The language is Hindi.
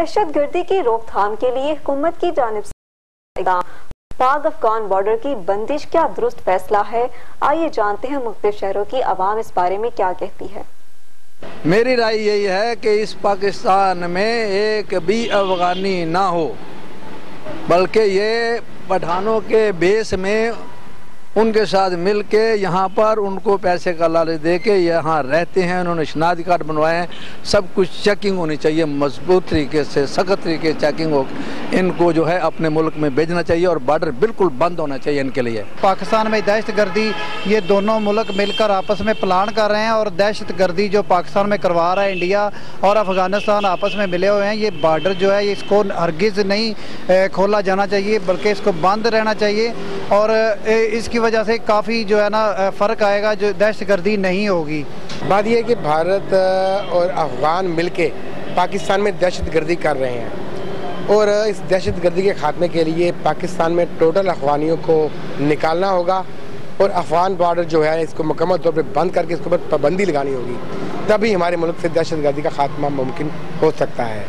दहशत गर्दी की रोकथाम के लिए हुकूमत की जानब पाक अफगान बॉर्डर की बंदिश क्या दुरुस्त फैसला है? आइए जानते हैं मुख्त शहरों की आवाम इस बारे में क्या कहती है। मेरी राय यही है कि इस पाकिस्तान में एक भी अफगानी ना हो, बल्कि ये पठानों के बेस में उनके साथ मिल के यहाँ पर उनको पैसे का लालच दे के यहाँ रहते हैं, उन्होंने शनाख्ती कार्ड बनवाए हैं। सब कुछ चेकिंग होनी चाहिए, मज़बूत तरीके से, सख्त तरीके से चेकिंग हो, इनको जो है अपने मुल्क में भेजना चाहिए और बॉर्डर बिल्कुल बंद होना चाहिए इनके लिए। पाकिस्तान में दहशत गर्दी ये दोनों मुल्क मिलकर आपस में प्लान कर रहे हैं और दहशत गर्दी जो पाकिस्तान में करवा रहा है इंडिया और अफ़गानिस्तान आपस में मिले हुए हैं, ये बॉर्डर जो है इसको हरगिज़ नहीं खोला जाना चाहिए, बल्कि इसको बंद रहना चाहिए और इसकी वजह से काफ़ी जो है ना फ़र्क आएगा, जो दहशत गर्दी नहीं होगी। बात यह है कि भारत और अफगान मिलके पाकिस्तान में दहशत गर्दी कर रहे हैं। और इस दहशत गर्दी के खात्मे के लिए पाकिस्तान में टोटल अफगानियों को निकालना होगा और अफगान बॉर्डर जो है, इसको मुकम्मल तौर पर बंद करके इसके ऊपर पाबंदी लगानी होगी। तभी हमारे मुल्क से दहशत गर्दी का खात्मा मुमकिन हो सकता है।